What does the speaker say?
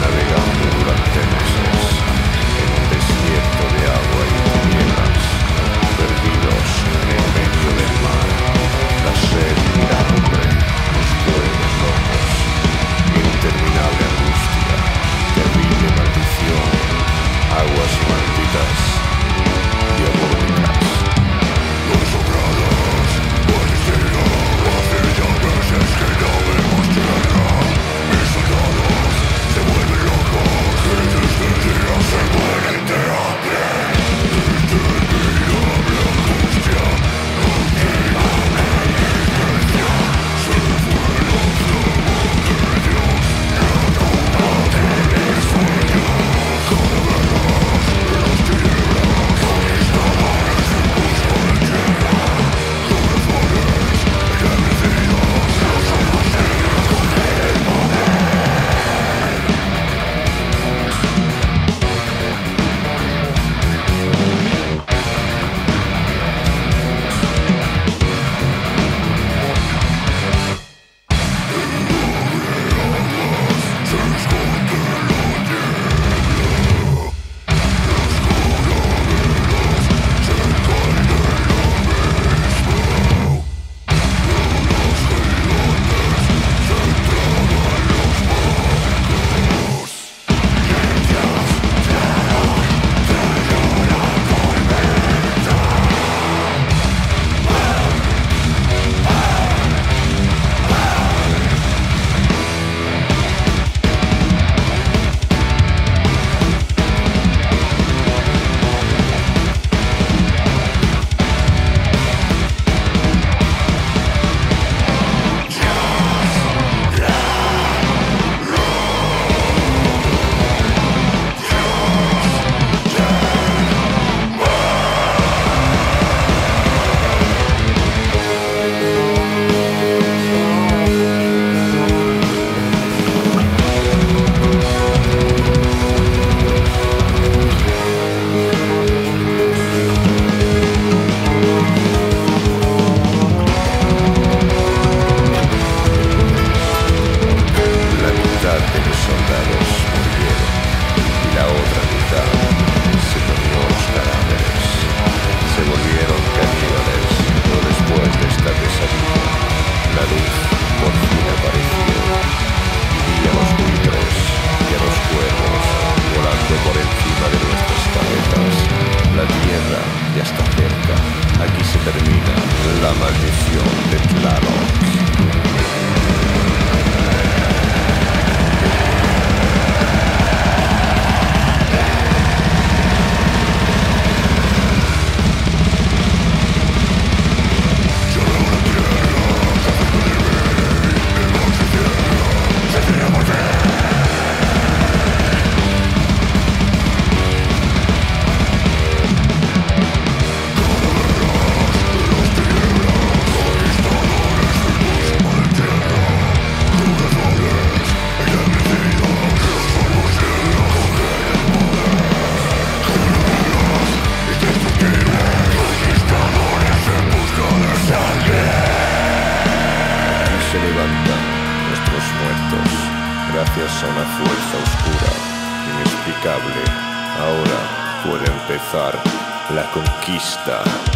Navegando durante meses. Thanks. la maldición. A una fuerza oscura, inexplicable. Ahora puede empezar la conquista.